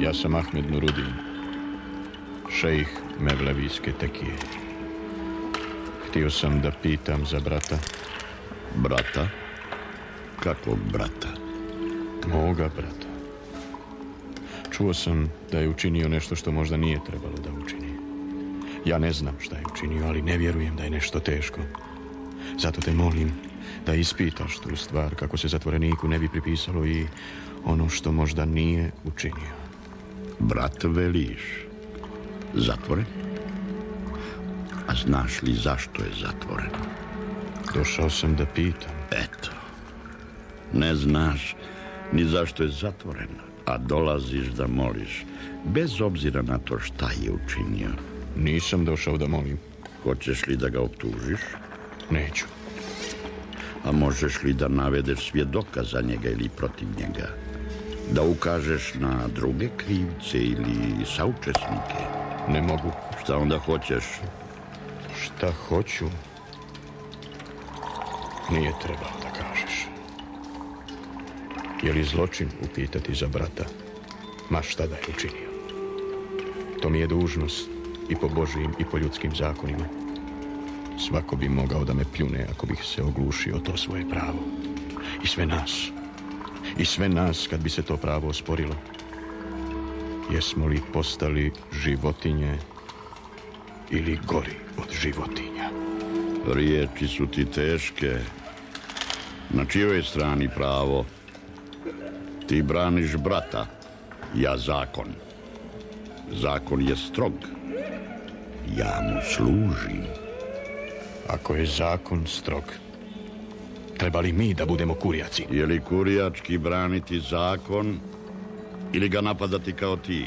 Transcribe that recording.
Ja sam Ahmed Nurudin, šejih Mevlevijske tekije. Htio sam da pitam za brata, Brata? Kakvog brata? moga brata. Čuo sam da je učinio nešto što možda nije trebalo da učini. Ja ne znam šta je učinio, ali ne vjerujem da je nešto teško. Zato te molim da ispitaš tu stvar kako se zatvoreniku ne bi pripisalo i ono što možda nije učinio. Brat veliš. Zatvoren? A znaš li zašto je zatvoren? Došao sam da pitam. Eto. Ne znaš ni zašto je zatvoren, a dolaziš da moliš, bez obzira na to šta je učinio. Nisam došao da molim. Hoćeš li da ga optužiš? Neću. A možeš li da navedeš svjedoka za njega ili protiv njega? Da ukažeš na druge krivce ili saučesnike? Ne mogu. Šta onda hoćeš? Šta hoću? Nije trebalo da kažeš. Je li zločin upitati za brata? Ma šta da je učinio? To mi je dužnost i po Božijim i po ljudskim zakonima. Svako bi mogao da me pljune ako bih se oglušio to svoje pravo. I sve nas. I sve nas kad bi se to pravo osporilo. Jesmo li postali životinje ili gori od životinja? Riječi su ti teške. Na čijoj strani pravo? Ti braniš brata, ja zakon. Zakon je strog. Ja mu služim. Ako je zakon strog, treba li mi da budemo kurjaci? Je li kurijački braniti zakon ili ga napadati kao ti?